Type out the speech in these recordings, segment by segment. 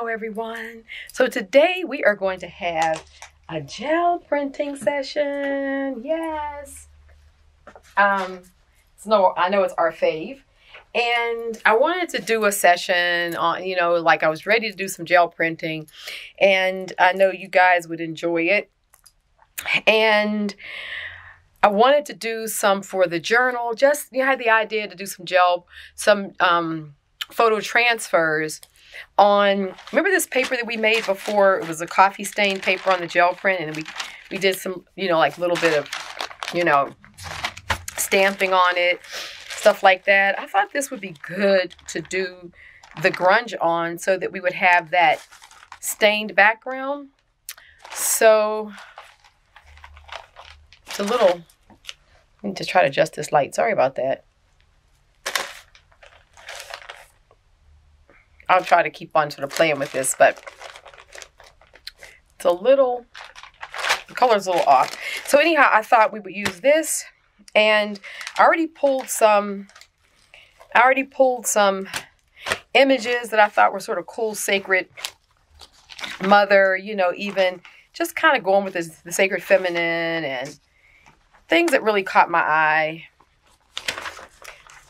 Hello everyone. So today we are going to have a gel printing session. Yes. Um, it's no, I know it's our fave. And I wanted to do a session on, you know, like I was ready to do some gel printing and I know you guys would enjoy it. And I wanted to do some for the journal. Just you know, had the idea to do some gel, some um, photo transfers on. Remember this paper that we made before? It was a coffee stained paper on the gel print, and we we did some, you know, like a little bit of, you know, stamping on it, stuff like that. I thought this would be good to do the grunge on, so that we would have that stained background. So it's a little. I need to try to adjust this light. Sorry about that. I'll try to keep on sort of playing with this, but it's a little, the color's a little off. So anyhow, I thought we would use this, and I already pulled some, I already pulled some images that I thought were sort of cool, sacred mother, you know, even just kind of going with this, the sacred feminine and things that really caught my eye.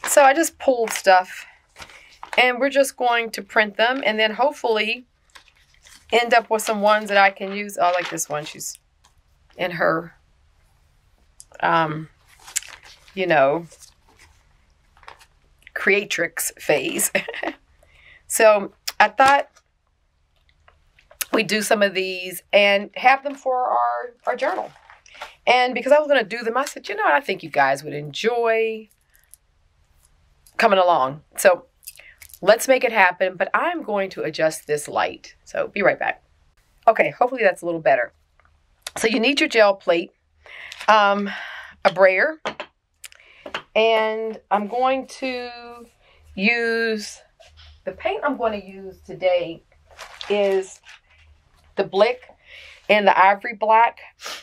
So I just pulled stuff and we're just going to print them and then hopefully end up with some ones that I can use. Oh, like this one. She's in her, um, you know, creatrix phase. so I thought we'd do some of these and have them for our, our journal. And because I was going to do them, I said, you know what? I think you guys would enjoy coming along. So Let's make it happen, but I'm going to adjust this light. So be right back. Okay, hopefully that's a little better. So you need your gel plate, um, a brayer, and I'm going to use, the paint I'm going to use today is the Blick and the Ivory Black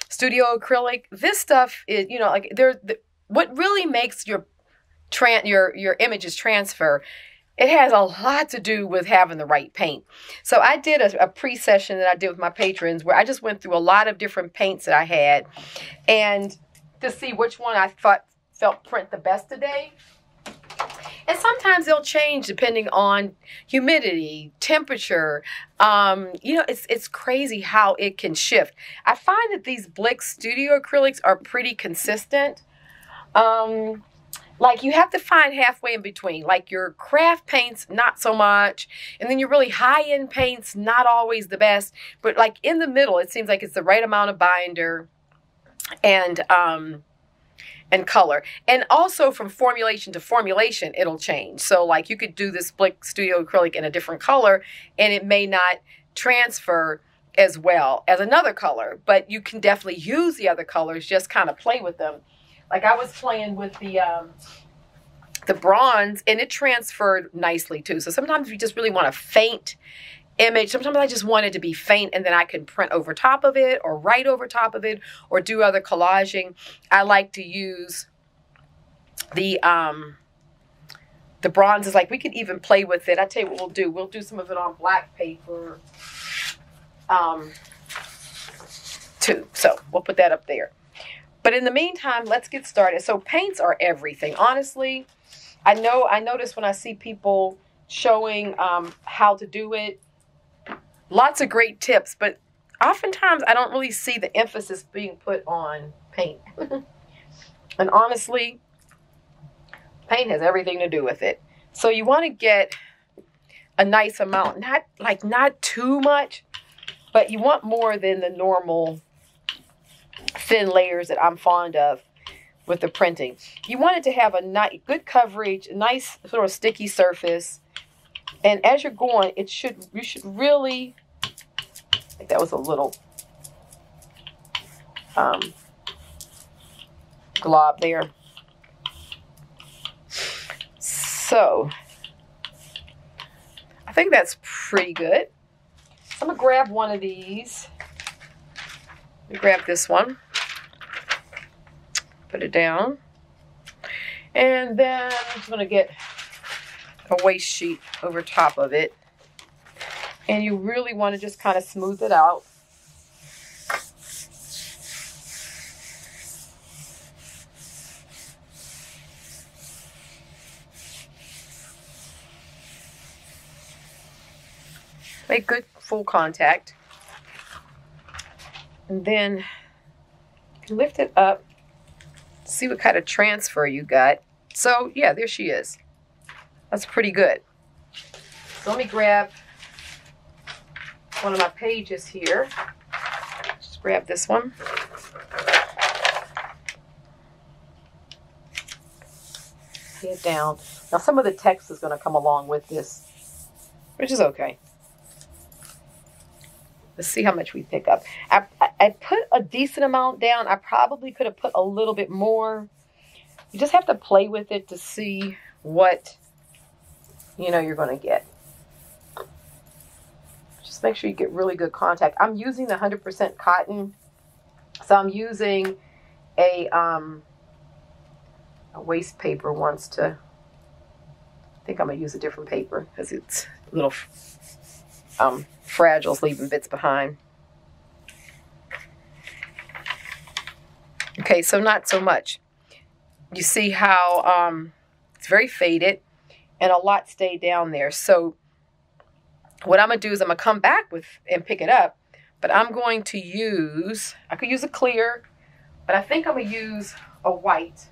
Studio Acrylic. This stuff is, you know, like there, the, what really makes your, tran your, your images transfer it has a lot to do with having the right paint. So I did a, a pre-session that I did with my patrons where I just went through a lot of different paints that I had and to see which one I thought felt print the best today. And sometimes they'll change depending on humidity, temperature. Um, you know, it's it's crazy how it can shift. I find that these Blick Studio acrylics are pretty consistent. Um, like you have to find halfway in between. Like your craft paints, not so much. And then your really high end paints, not always the best. But like in the middle, it seems like it's the right amount of binder and um and color. And also from formulation to formulation, it'll change. So like you could do this Blick Studio acrylic in a different color and it may not transfer as well as another color, but you can definitely use the other colors, just kind of play with them like I was playing with the um, the bronze and it transferred nicely too. So sometimes you just really want a faint image. Sometimes I just want it to be faint and then I can print over top of it or write over top of it or do other collaging. I like to use the um the bronze is like we can even play with it. I tell you what we'll do. We'll do some of it on black paper. Um too. So we'll put that up there. But in the meantime, let's get started. So paints are everything. Honestly, I know I notice when I see people showing um, how to do it, lots of great tips, but oftentimes I don't really see the emphasis being put on paint. and honestly, paint has everything to do with it. So you want to get a nice amount, not like not too much, but you want more than the normal thin layers that I'm fond of with the printing. You want it to have a nice, good coverage, nice sort of sticky surface. And as you're going, it should you should really, that was a little um, glob there. So, I think that's pretty good. I'm to grab one of these. Grab this one put it down. And then I'm just going to get a waste sheet over top of it. And you really want to just kind of smooth it out. Make good full contact. And then lift it up, see what kind of transfer you got. So yeah, there she is. That's pretty good. So let me grab one of my pages here. Just grab this one. Head down. Now some of the text is going to come along with this, which is okay. Let's see how much we pick up. I, put a decent amount down. I probably could have put a little bit more. You just have to play with it to see what, you know, you're going to get. Just make sure you get really good contact. I'm using the 100% cotton. So I'm using a, um, a waste paper wants to, I think I'm going to use a different paper because it's a little um, fragiles leaving bits behind. Okay, so not so much. You see how um, it's very faded and a lot stayed down there. So what I'm going to do is I'm going to come back with and pick it up, but I'm going to use, I could use a clear, but I think I'm going to use a white.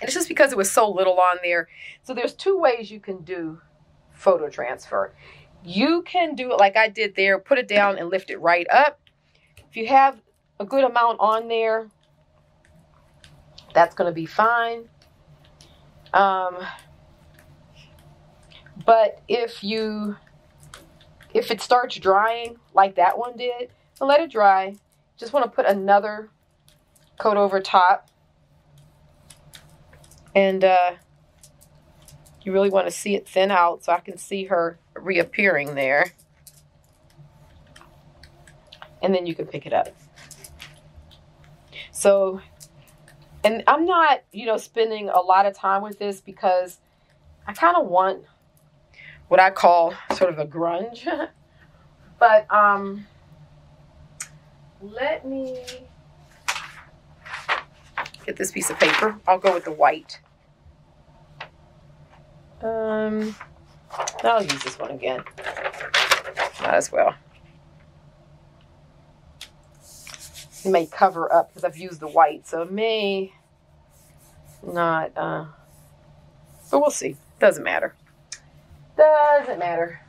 And it's just because it was so little on there. So there's two ways you can do photo transfer. You can do it like I did there, put it down and lift it right up. If you have a good amount on there, that's going to be fine. Um, but if you, if it starts drying like that one did, let it dry. Just want to put another coat over top. And uh, you really want to see it thin out so I can see her reappearing there. And then you can pick it up. So, and I'm not, you know, spending a lot of time with this because I kind of want what I call sort of a grunge. but um, let me get this piece of paper. I'll go with the white. Um, I'll use this one again. Might as well. It may cover up because I've used the white, so it may not, uh, but we'll see. Doesn't matter. Doesn't matter.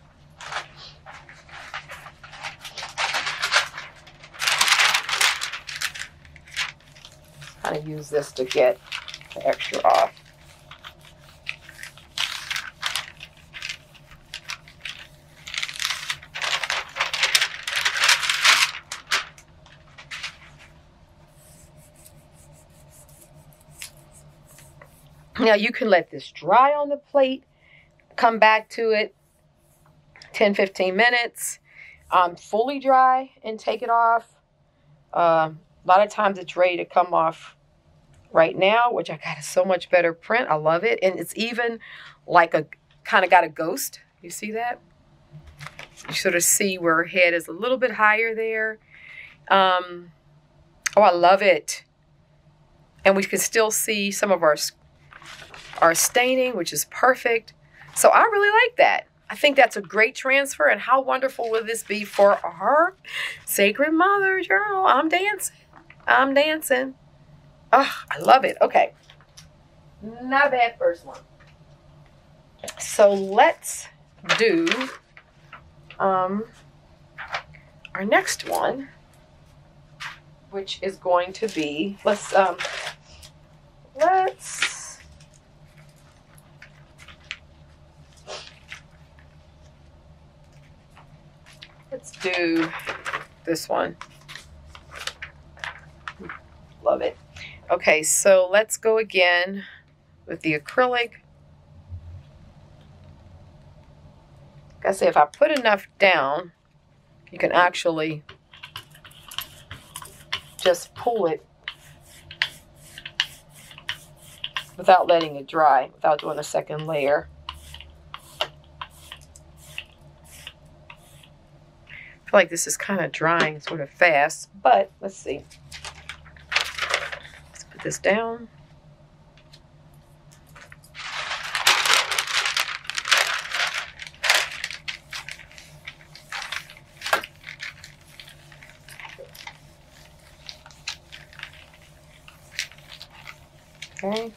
Kind of use this to get the extra off. Now you can let this dry on the plate, come back to it 10, 15 minutes, um, fully dry and take it off. Uh, a lot of times it's ready to come off right now, which I got a so much better print. I love it. And it's even like a kind of got a ghost. You see that? You sort of see where her head is a little bit higher there. Um, oh, I love it. And we can still see some of our our staining, which is perfect. So I really like that. I think that's a great transfer. And how wonderful will this be for our Sacred Mother journal? I'm dancing. I'm dancing. Oh, I love it. Okay. Not a bad first one. So let's do um, our next one, which is going to be, let's, um, let's, Let's do this one. Love it. Okay, so let's go again with the acrylic. I say if I put enough down, you can actually just pull it without letting it dry, without doing a second layer. Feel like this is kind of drying sort of fast, but let's see. Let's put this down. Okay.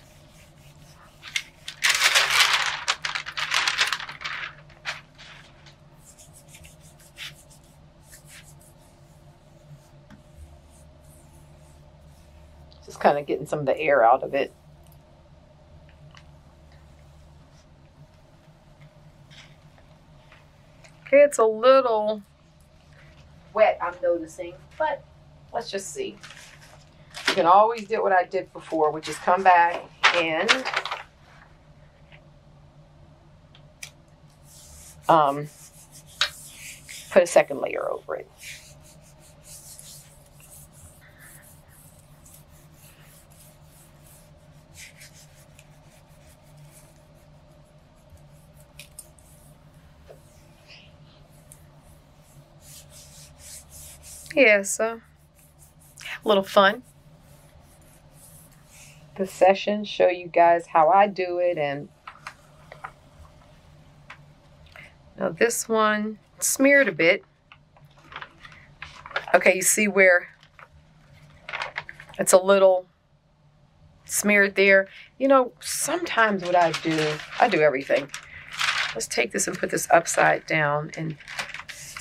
Just kind of getting some of the air out of it. Okay, it's a little wet, I'm noticing, but let's just see. You can always do what I did before, which is come back and um, put a second layer over it. Yeah, uh, so a little fun. The session, show you guys how I do it. And now this one smeared a bit. Okay, you see where it's a little smeared there. You know, sometimes what I do, I do everything. Let's take this and put this upside down and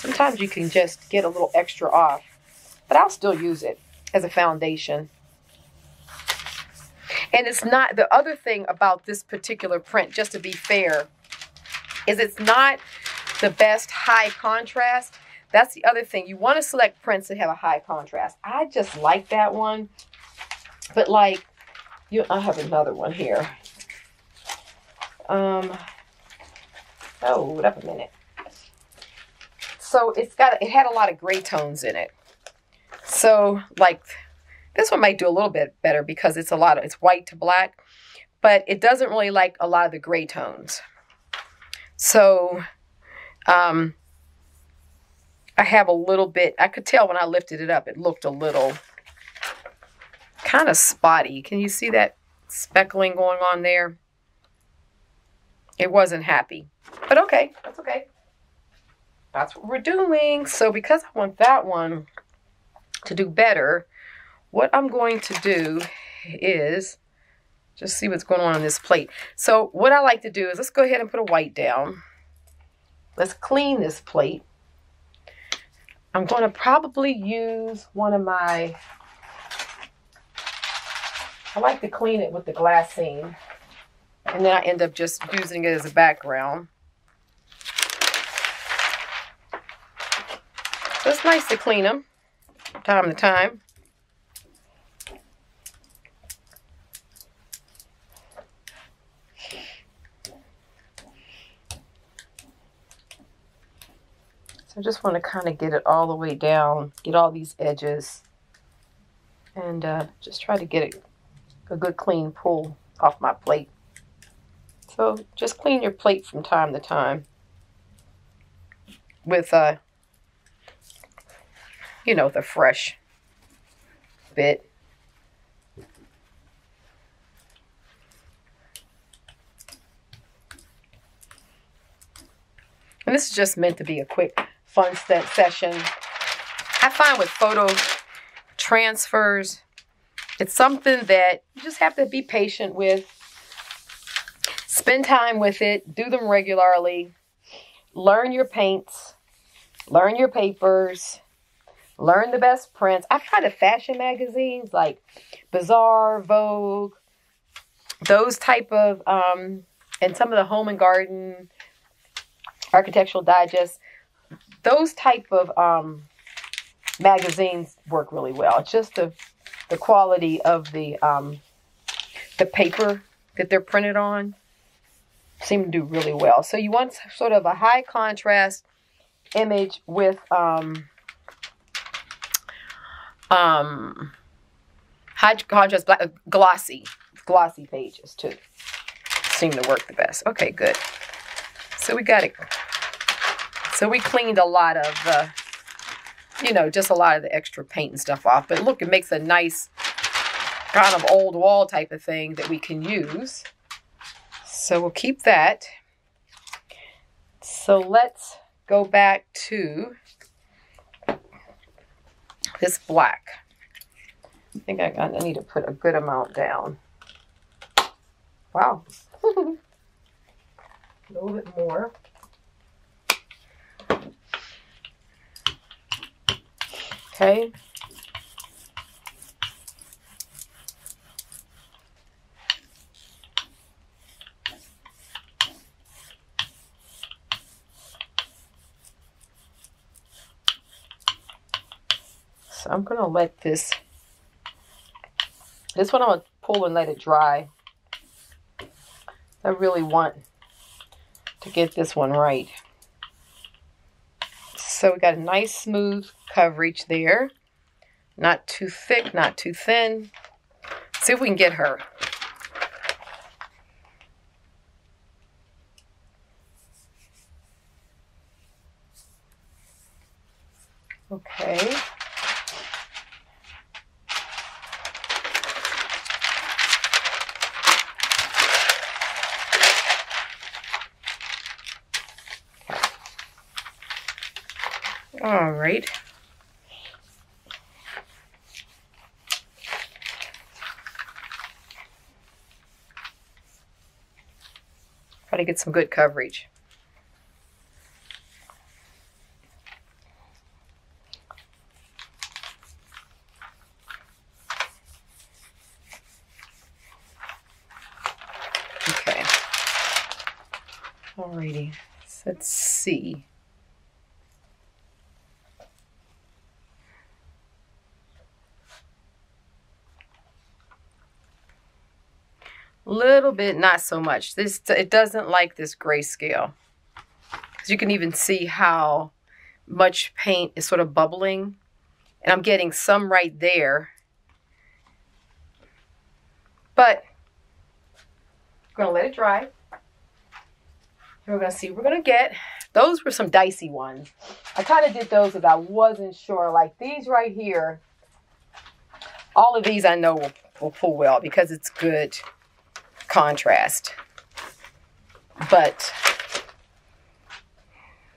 Sometimes you can just get a little extra off, but I'll still use it as a foundation. And it's not, the other thing about this particular print, just to be fair, is it's not the best high contrast. That's the other thing. You want to select prints that have a high contrast. I just like that one. But like, you, I have another one here. Um, oh, hold up a minute so it's got it had a lot of gray tones in it. So like this one might do a little bit better because it's a lot of it's white to black, but it doesn't really like a lot of the gray tones. So um I have a little bit I could tell when I lifted it up it looked a little kind of spotty. Can you see that speckling going on there? It wasn't happy. But okay, that's okay that's what we're doing. So because I want that one to do better, what I'm going to do is just see what's going on on this plate. So what I like to do is let's go ahead and put a white down. Let's clean this plate. I'm going to probably use one of my, I like to clean it with the glassine. And then I end up just using it as a background. So it's nice to clean them from time to time. So I just want to kind of get it all the way down, get all these edges, and uh, just try to get a good clean pull off my plate. So just clean your plate from time to time with uh, you know, the fresh bit. And this is just meant to be a quick, fun session. I find with photo transfers, it's something that you just have to be patient with. Spend time with it, do them regularly, learn your paints, learn your papers, learn the best prints. I've tried the fashion magazines like Bazaar, Vogue, those type of, um, and some of the Home and Garden, Architectural Digest, those type of um, magazines work really well. It's just the the quality of the um, the paper that they're printed on seem to do really well. So you want sort of a high contrast image with um, um, high contrast black, glossy, glossy pages too. Seem to work the best. Okay, good. So we got it. So we cleaned a lot of the you know, just a lot of the extra paint and stuff off. But look, it makes a nice kind of old wall type of thing that we can use. So we'll keep that. So let's go back to this black. I think I, got, I need to put a good amount down. Wow. a little bit more. Okay. To let this, this one I'm to pull and let it dry. I really want to get this one right. So we got a nice smooth coverage there. Not too thick, not too thin. See if we can get her. Okay. All right. Try to get some good coverage. Okay. Alrighty. So let's see. Little bit, not so much. This It doesn't like this grayscale. You can even see how much paint is sort of bubbling. And I'm getting some right there. But I'm going to let it dry. We're going to see what we're going to get. Those were some dicey ones. I kind of did those because I wasn't sure. Like these right here, all of these I know will, will pull well because it's good contrast. But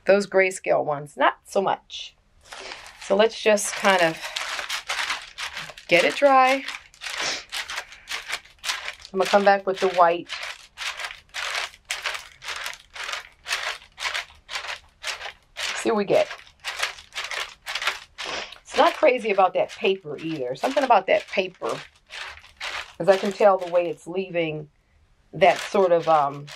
those grayscale ones, not so much. So let's just kind of get it dry. I'm to come back with the white. See what we get. It's not crazy about that paper either. Something about that paper. as I can tell the way it's leaving that sort of um,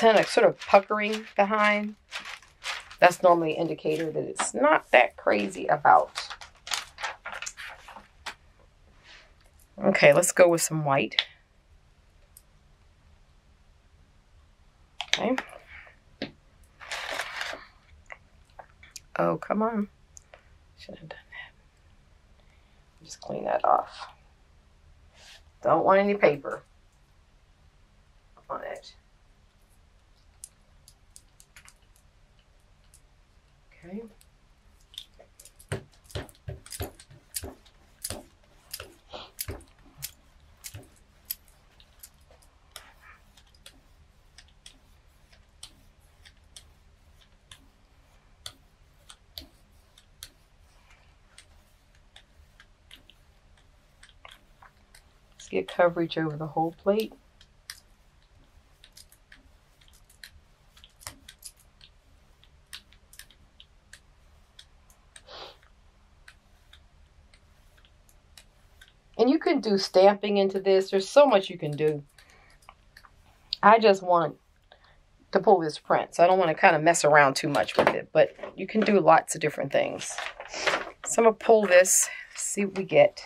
kind of sort of puckering behind. That's normally an indicator that it's not that crazy about. Okay, let's go with some white. Okay. Oh, come on. Should have done that. Just clean that off. Don't want any paper on it. Okay. Get coverage over the whole plate. And you can do stamping into this. There's so much you can do. I just want to pull this print. So I don't want to kind of mess around too much with it. But you can do lots of different things. So I'm going to pull this, see what we get.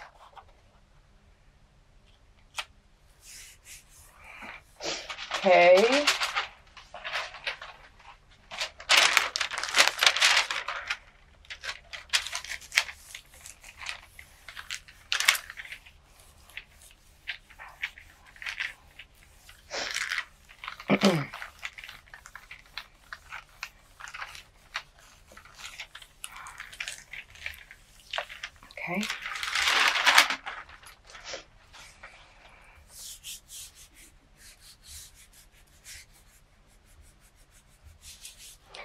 Okay.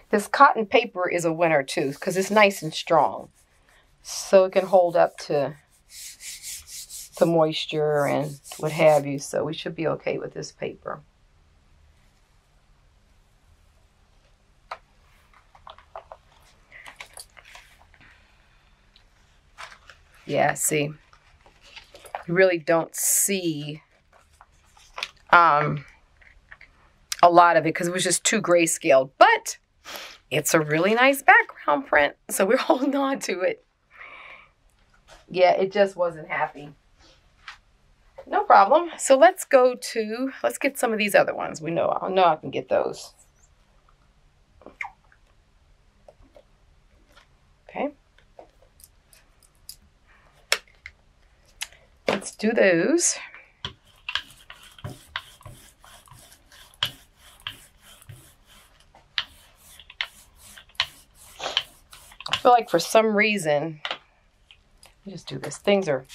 This cotton paper is a winner too because it's nice and strong. So it can hold up to the moisture and what have you. So we should be okay with this paper. Yeah, see, you really don't see um, a lot of it because it was just too grayscale. But it's a really nice background print, so we're holding on to it. Yeah, it just wasn't happy. No problem. So let's go to, let's get some of these other ones. We know, I know I can get those. Okay. Let's do those. I feel like for some reason, just do this. Things are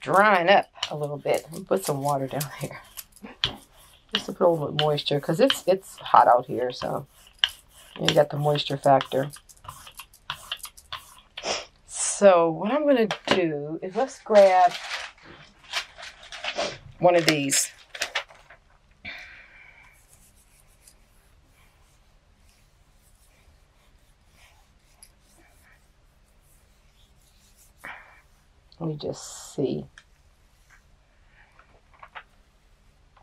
drying up a little bit. Put some water down here. Just to put a little bit of moisture because it's it's hot out here, so you got the moisture factor. So what I'm going to do is let's grab one of these. Me just see.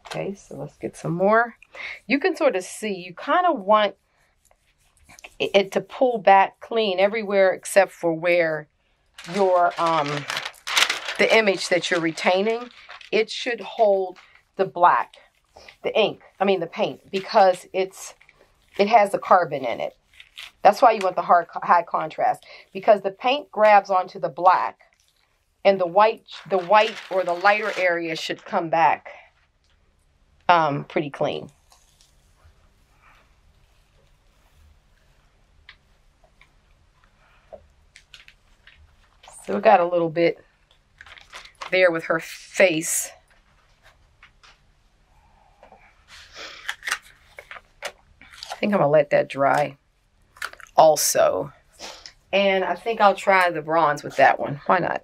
Okay, so let's get some more. You can sort of see, you kind of want it to pull back clean everywhere except for where your um the image that you're retaining, it should hold the black, the ink, I mean the paint, because it's it has the carbon in it. That's why you want the hard high contrast because the paint grabs onto the black and the white the white or the lighter area should come back um, pretty clean. So we got a little bit there with her face. I think I'm to let that dry also. And I think I'll try the bronze with that one. Why not?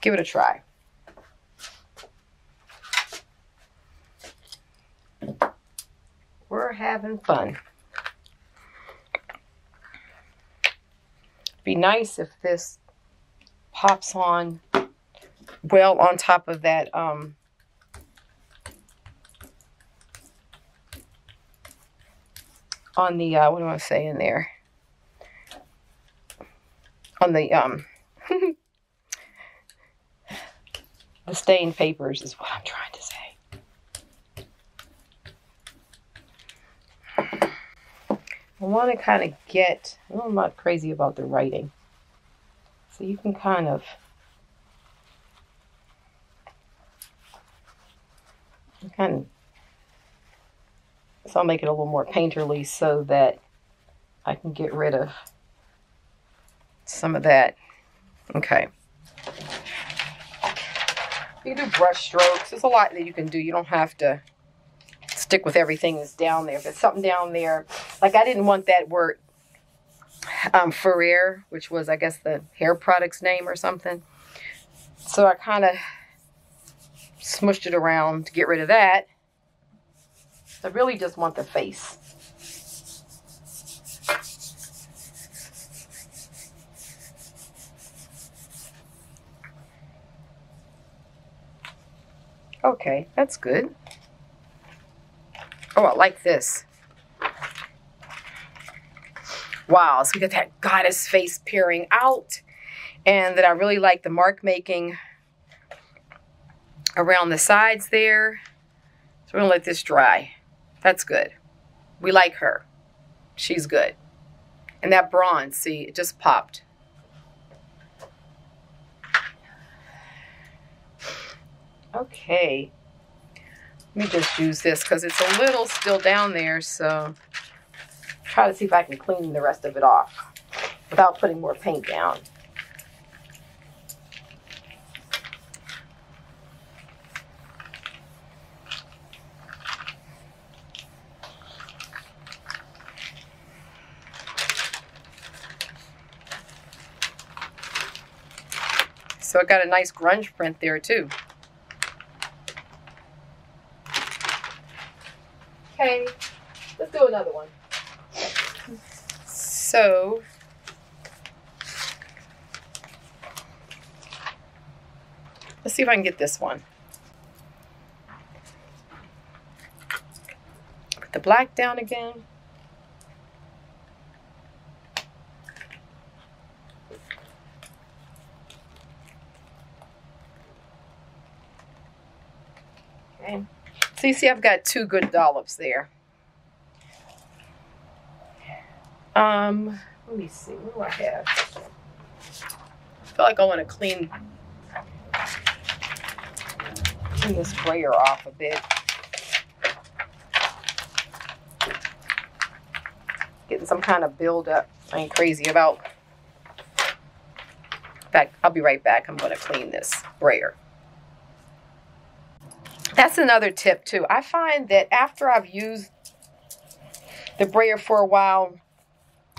Give it a try. We're having fun. Be nice if this pops on well on top of that um, on the uh, what do I say in there on the um the stained papers is what I'm trying to say. I want to kind of get, I'm not crazy about the writing. So you can kind of, kind of, so I'll make it a little more painterly so that I can get rid of some of that. Okay. You can do brush strokes. There's a lot that you can do. You don't have to stick with everything that's down there. If there's something down there, like I didn't want that word um, Ferrer, which was, I guess, the hair product's name or something. So I kind of smushed it around to get rid of that. I really just want the face. Okay, that's good. Oh, I like this. Wow, so we got that goddess face peering out. And that I really like the mark making around the sides there. So we're gonna let this dry. That's good. We like her. She's good. And that bronze, see, it just popped. Okay. Let me just use this because it's a little still down there, so try to see if I can clean the rest of it off without putting more paint down. So I got a nice grunge print there too. So, let's see if I can get this one. Put the black down again. Okay. So you see I've got two good dollops there. Um, let me see, what do I have? I feel like I want to clean, clean the brayer off a bit. Getting some kind of buildup I ain't crazy about. In fact, I'll be right back. I'm going to clean this brayer. That's another tip too. I find that after I've used the brayer for a while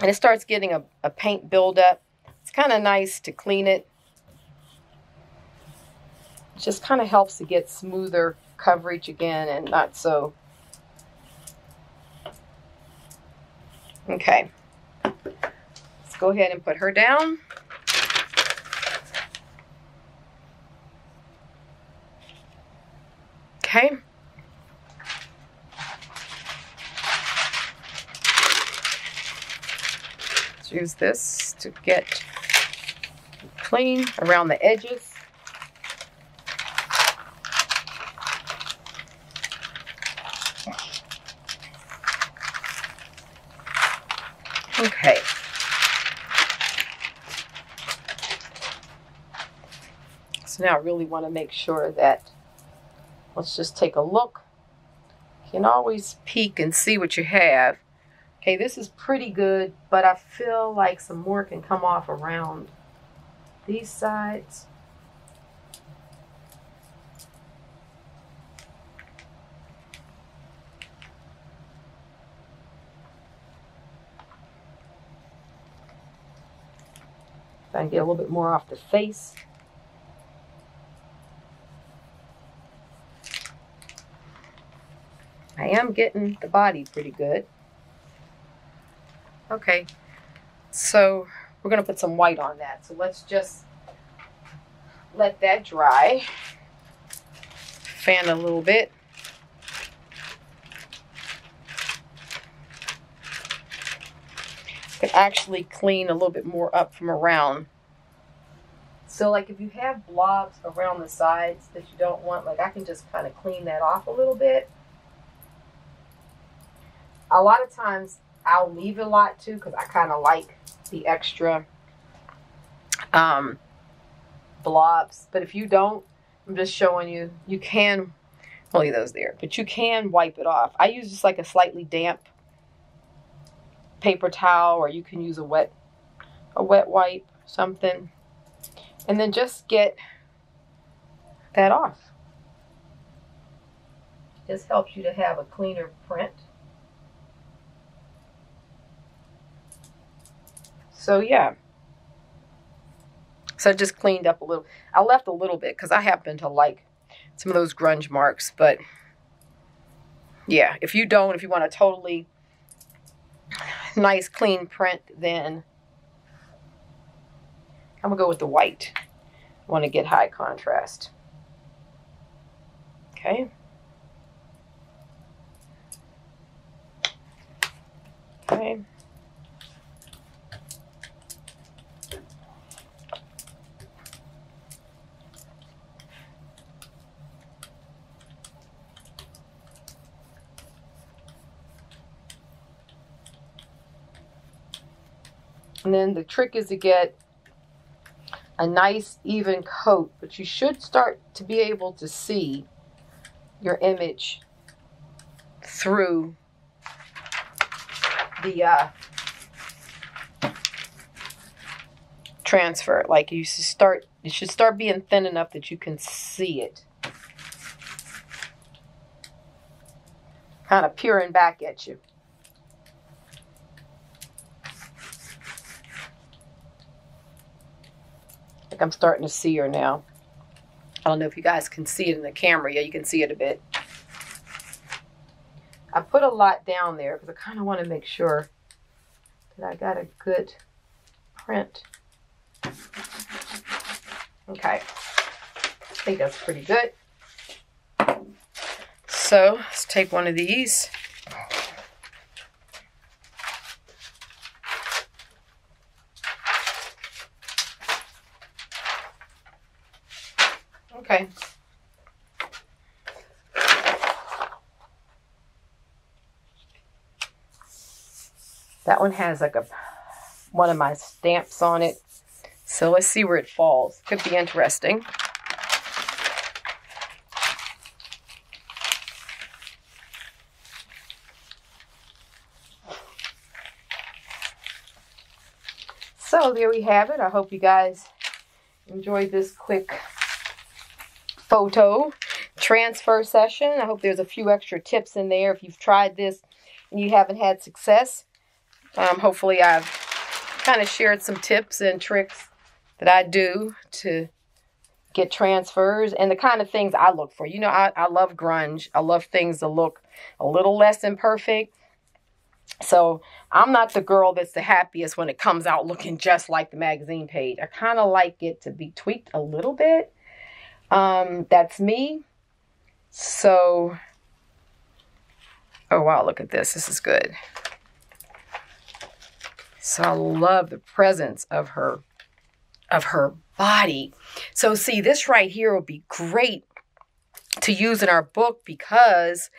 and it starts getting a, a paint buildup, it's kind of nice to clean it. It just kind of helps to get smoother coverage again and not so. Okay. Let's go ahead and put her down. Okay. Use this to get clean around the edges. Okay. So now I really want to make sure that Let's just take a look. You can always peek and see what you have. Okay, this is pretty good, but I feel like some more can come off around these sides. If I can get a little bit more off the face. I am getting the body pretty good. Okay, so we're going to put some white on that. So let's just let that dry. Fan a little bit. Can actually clean a little bit more up from around. So like if you have blobs around the sides that you don't want, like I can just kind of clean that off a little bit a lot of times I'll leave a lot too because I kind of like the extra um, blobs. But if you don't, I'm just showing you, you can, I'll leave those there, but you can wipe it off. I use just like a slightly damp paper towel or you can use a wet, a wet wipe, something. And then just get that off. This helps you to have a cleaner print. So yeah. So I just cleaned up a little. I left a little bit because I happen to like some of those grunge marks. But yeah, if you don't, if you want a totally nice clean print, then I'm going to go with the white. I want to get high contrast. Okay. Okay. And then the trick is to get a nice even coat, but you should start to be able to see your image through the uh, transfer. Like you should start, it should start being thin enough that you can see it. Kind of peering back at you. I'm starting to see her now. I don't know if you guys can see it in the camera. Yeah, you can see it a bit. I put a lot down there because I kind of want to make sure that I got a good print. Okay. I think that's pretty good. So let's take one of these. Okay. That one has like a one of my stamps on it. So let's see where it falls. Could be interesting. So there we have it. I hope you guys enjoyed this quick photo transfer session. I hope there's a few extra tips in there if you've tried this and you haven't had success. Um, hopefully I've kind of shared some tips and tricks that I do to get transfers and the kind of things I look for. You know, I, I love grunge. I love things that look a little less imperfect. So I'm not the girl that's the happiest when it comes out looking just like the magazine page. I kind of like it to be tweaked a little bit. Um, that's me. So, oh wow, look at this. This is good. So I love the presence of her of her body. So see, this right here will be great to use in our book because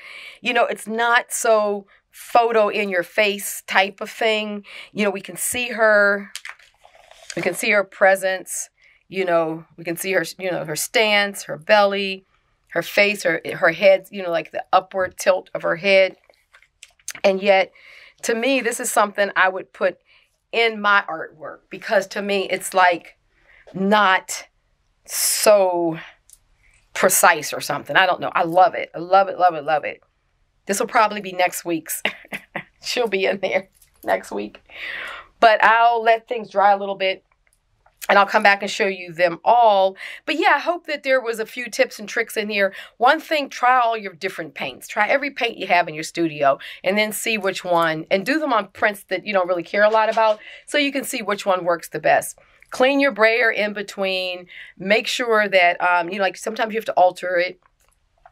you know, it's not so photo in your face type of thing. You know, we can see her we can see her presence, you know, we can see her, you know, her stance, her belly, her face, her her head, you know, like the upward tilt of her head. And yet to me, this is something I would put in my artwork because to me it's like not so precise or something. I don't know. I love it. I love it, love it, love it. This will probably be next week's. She'll be in there next week. But I'll let things dry a little bit and I'll come back and show you them all. But yeah, I hope that there was a few tips and tricks in here. One thing, try all your different paints. Try every paint you have in your studio and then see which one and do them on prints that you don't really care a lot about so you can see which one works the best. Clean your brayer in between. Make sure that, um, you know, like sometimes you have to alter it,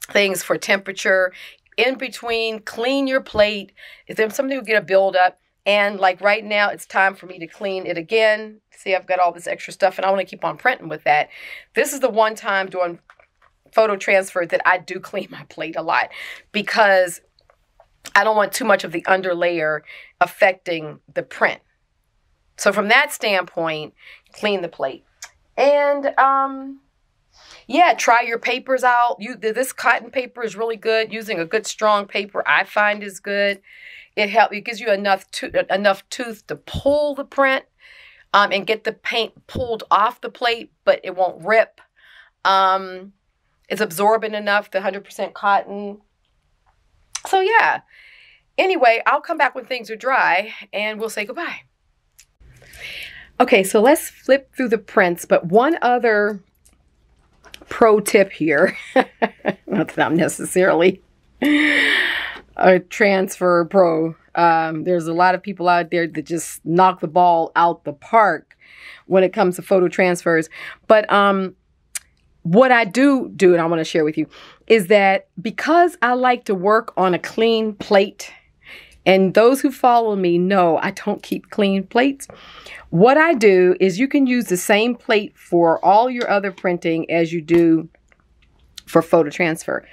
things for temperature. In between, clean your plate. If there's something you get a buildup, and like right now, it's time for me to clean it again. See, I've got all this extra stuff and I want to keep on printing with that. This is the one time doing photo transfer that I do clean my plate a lot because I don't want too much of the underlayer affecting the print. So from that standpoint, clean the plate. And um yeah, try your papers out. You this cotton paper is really good. Using a good strong paper I find is good. It helps. It gives you enough to, enough tooth to pull the print um, and get the paint pulled off the plate, but it won't rip. Um, it's absorbent enough. The hundred percent cotton. So yeah. Anyway, I'll come back when things are dry, and we'll say goodbye. Okay, so let's flip through the prints, but one other pro tip here, not that I'm necessarily a transfer pro. Um, there's a lot of people out there that just knock the ball out the park when it comes to photo transfers. But um, what I do do, and I want to share with you, is that because I like to work on a clean plate, and those who follow me know I don't keep clean plates. What I do is you can use the same plate for all your other printing as you do for photo transfer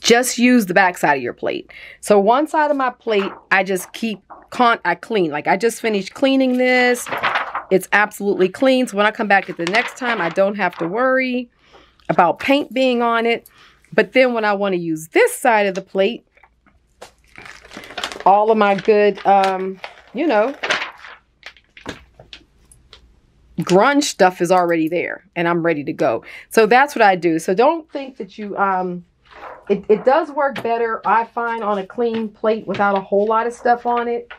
just use the back side of your plate. So one side of my plate, I just keep, con I clean. Like I just finished cleaning this. It's absolutely clean. So when I come back at the next time, I don't have to worry about paint being on it. But then when I want to use this side of the plate, all of my good, um, you know, grunge stuff is already there and I'm ready to go. So that's what I do. So don't think that you, um, it, it does work better, I find, on a clean plate without a whole lot of stuff on it.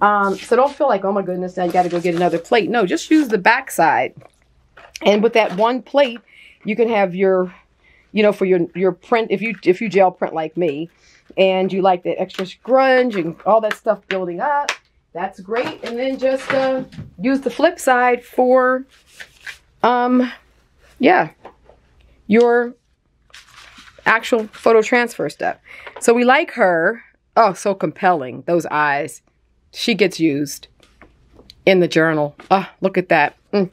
Um, so don't feel like, oh my goodness, I got to go get another plate. No, just use the back side And with that one plate, you can have your, you know, for your your print if you if you gel print like me, and you like the extra grunge and all that stuff building up, that's great. And then just uh, use the flip side for, um, yeah, your actual photo transfer stuff. So we like her. Oh, so compelling. Those eyes. She gets used in the journal. Oh, look at that. Mm.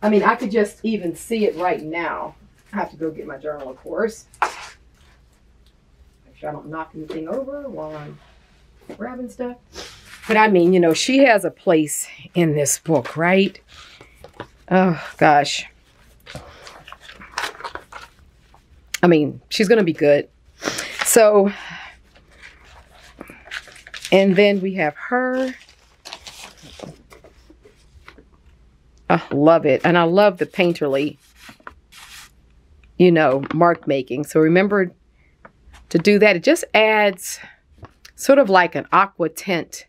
I mean, I could just even see it right now. I have to go get my journal, of course. Make sure I don't knock anything over while I'm grabbing stuff. But I mean, you know, she has a place in this book, right? Oh, gosh. I mean, she's going to be good. So, and then we have her. I love it. And I love the painterly, you know, mark making. So remember to do that. It just adds sort of like an aqua tint.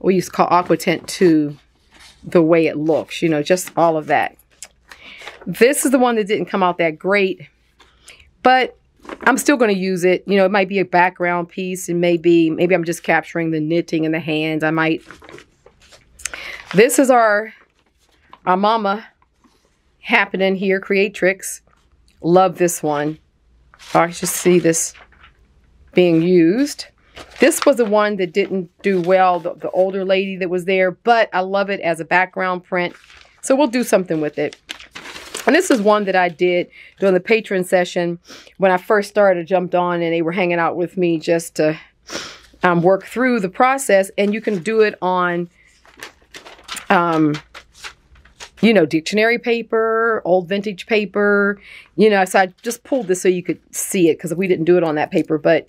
We used to call aqua tint to the way it looks, you know, just all of that. This is the one that didn't come out that great. But I'm still going to use it. You know, it might be a background piece and maybe, maybe I'm just capturing the knitting and the hands. I might. This is our, our mama happening here, Creatrix. Love this one. I just see this being used. This was the one that didn't do well, the, the older lady that was there, but I love it as a background print. So we'll do something with it. And this is one that I did during the Patreon session when I first started, jumped on and they were hanging out with me just to um, work through the process. And you can do it on, um, you know, dictionary paper, old vintage paper, you know, so I just pulled this so you could see it because we didn't do it on that paper. But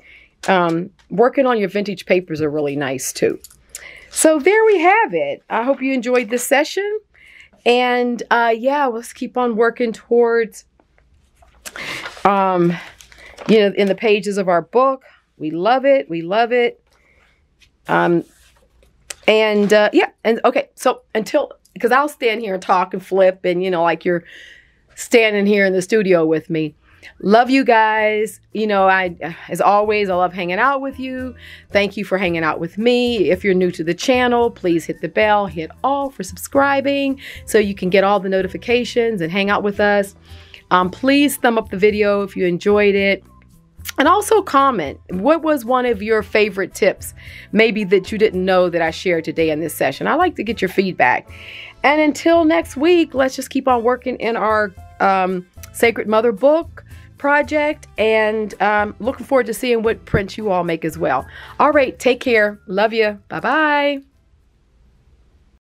um, working on your vintage papers are really nice too. So there we have it. I hope you enjoyed this session. And uh, yeah, let's keep on working towards, um, you know, in the pages of our book. We love it. We love it. Um, and uh, yeah, and okay, so until, because I'll stand here and talk and flip and, you know, like you're standing here in the studio with me. Love you guys. You know, I, as always, I love hanging out with you. Thank you for hanging out with me. If you're new to the channel, please hit the bell, hit all for subscribing so you can get all the notifications and hang out with us. Um, please thumb up the video if you enjoyed it. And also comment, what was one of your favorite tips, maybe that you didn't know that I shared today in this session? I like to get your feedback. And until next week, let's just keep on working in our um, Sacred Mother book project and um, looking forward to seeing what prints you all make as well. All right, take care. Love you. Bye-bye.